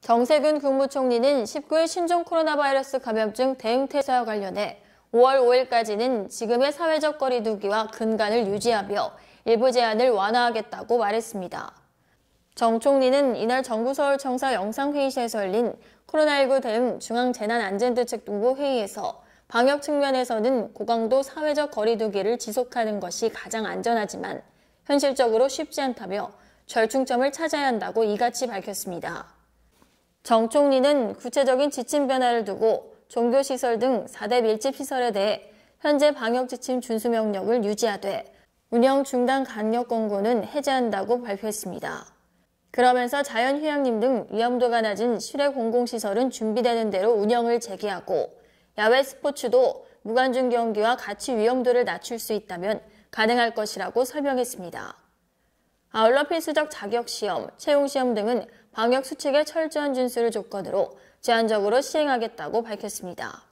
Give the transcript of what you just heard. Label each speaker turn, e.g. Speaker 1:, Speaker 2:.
Speaker 1: 정세균 국무총리는 19일 신종 코로나 바이러스 감염증 대응 태세와 관련해 5월 5일까지는 지금의 사회적 거리두기와 근간을 유지하며 일부 제한을 완화하겠다고 말했습니다. 정 총리는 이날 정부 서울청사 영상회의실에서 열린 코로나19 대응 중앙재난안전대책본부 회의에서 방역 측면에서는 고강도 사회적 거리두기를 지속하는 것이 가장 안전하지만 현실적으로 쉽지 않다며 절충점을 찾아야 한다고 이같이 밝혔습니다. 정 총리는 구체적인 지침 변화를 두고 종교시설 등 4대 밀집시설에 대해 현재 방역지침 준수 명령을 유지하되 운영 중단 강력 권고는 해제한다고 발표했습니다. 그러면서 자연휴양림 등 위험도가 낮은 실외 공공시설은 준비되는 대로 운영을 재개하고 야외 스포츠도 무관중 경기와 같이 위험도를 낮출 수 있다면 가능할 것이라고 설명했습니다. 아울러 필수적 자격시험, 채용시험 등은 방역 수칙의 철저한 준수를 조건으로 제한적으로 시행하겠다고 밝혔습니다.